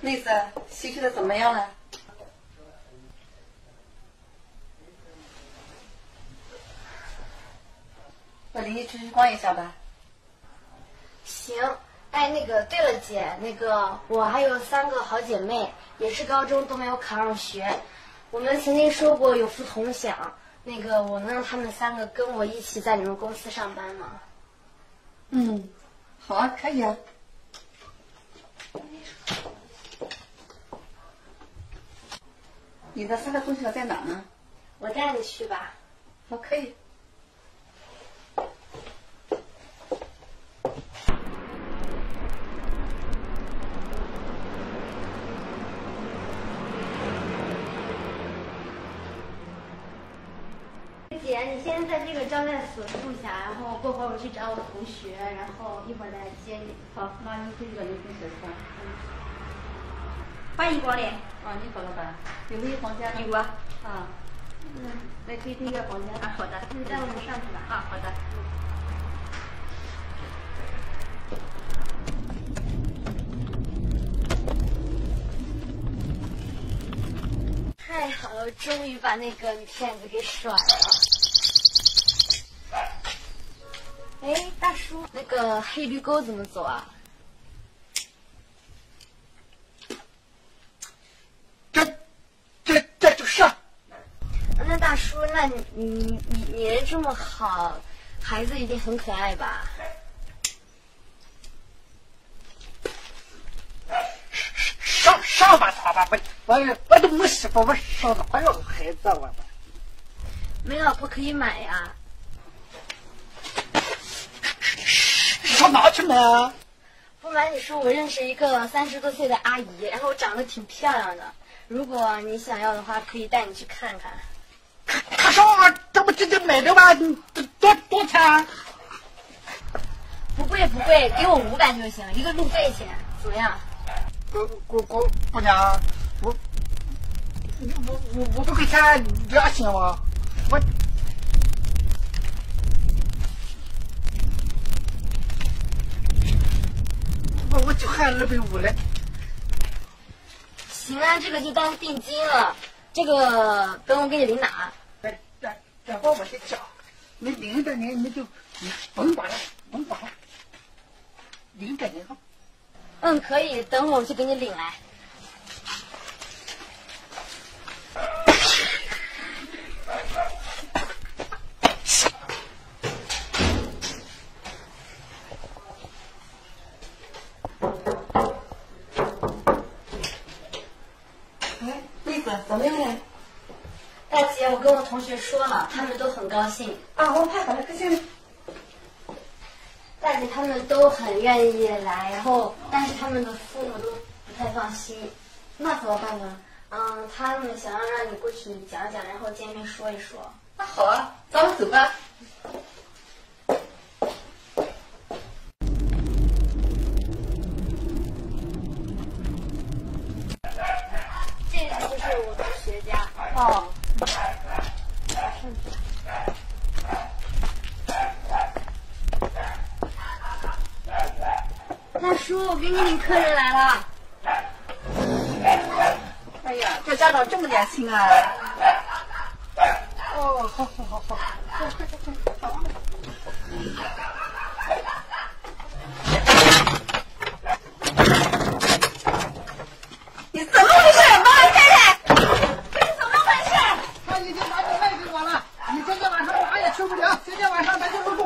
妹子，休息的怎么样了？我领你出去逛一下吧。行，哎，那个，对了，姐，那个我还有三个好姐妹，也是高中都没有考上学。我们曾经说过有福同享，那个我能让他们三个跟我一起在你们公司上班吗？嗯，好啊，可以啊。你的三个同学在哪呢？我带你去吧。好，可以。姐，你先在这个招待所住下，然后过会儿我去找我同学，然后一会儿再接你。好，妈你可以把你同学穿。欢迎光临。啊，你好，老板，有没有房间？有啊。啊，嗯，那可以订个房间。啊，好的，那就带我们上去吧。啊，好的。太好了，终于把那个女骗子给甩了。哎，大叔，那个黑驴沟怎么走啊？这这这就是。那你你你你人这么好，孩子一定很可爱吧？上上吧，上吧，我我我都没媳妇，我上哪要孩子我？没老婆可以买呀。上哪去买啊？不瞒你说，我认识一个三十多岁的阿姨，然后长得挺漂亮的。如果你想要的话，可以带你去看看。他上这不直接买的吗？多多多钱？啊不贵不贵，给我五百就行，一个路费钱，怎么样？姑姑姑姑娘，我我我五百块钱良心吗？我我我就还二百五嘞。行啊，这个就当定金了。这个等我给你领哪？这这这会我得讲，你领着你你就你甭管了，甭管了，领着你哈。嗯，可以，等会儿我去给你领来。哎，妹子，怎么样了？大姐，我跟我同学说了，他们都很高兴。啊，我太好了，快进来。大姐他们都很愿意来，然后但是他们的父母都不太放心。那怎么办呢？嗯，他们想要让你过去讲讲，然后见面说一说。那好啊，咱们走吧。这个就是我同学家。哦。大叔，我给你领客人来了。哎呀，这家长这么年轻啊！哦，好好好好。你怎么回事，王老太太？你怎么回事？他已经把你卖给我了，你今天晚上哪也去不了，今天晚上咱就入